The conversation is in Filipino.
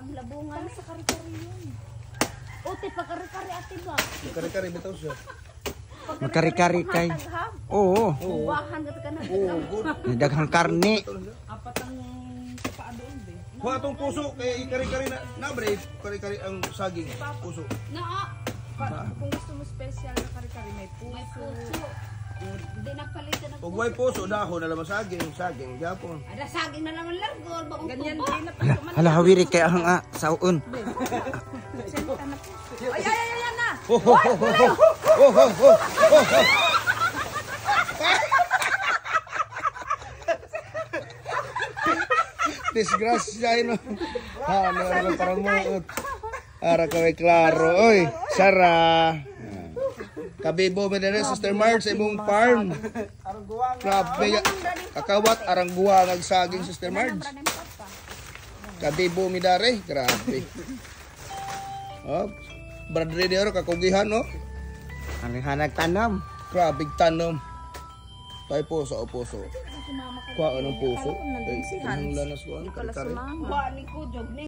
parang labungan. sa kari-kari yun. Uti, pa kari-kari ate ba? Kari-kari bitaw siya. Magkari-kari kay. Oo. Ubahan ka ka na. Oo. Daghang karne. Apat ang kapaa doon din. Kuha itong puso, kay kari-kari na, na bre, kari-kari ang saging, puso. Naa. Pa, kung gusto mo special na kare-kare, may puso. May puso. Hindi napalitan ng Pag may puso, dahon na naman saging, saging, yapon. Ada saging na naman lang. Gol, bakong Ganyan tubo. din na pagkaman. Hala hawiri kay ahang ah, saon. Ay, ay, ay, ay, na! Oh, oh, oh, oh, oh, oh, oh, oh. Disgrasya yun. Ha, ano ano parang muot. Ara ka may klaro. Oy, Sara. Kabibo mo na rin, Sister Marge, sa imong farm. Grabe, ya- kakawat, arangguwa ng saging, Sister Marge. Kabibo mi dare, grabe. Oh, Brad Reniero, kakugihan, no? Alihan nagtanom. Grabe, tanom. Tayo puso o puso. Kuha ng puso. Ay, ang lanas ko. Kari-kari. Ba, ni ko, jog.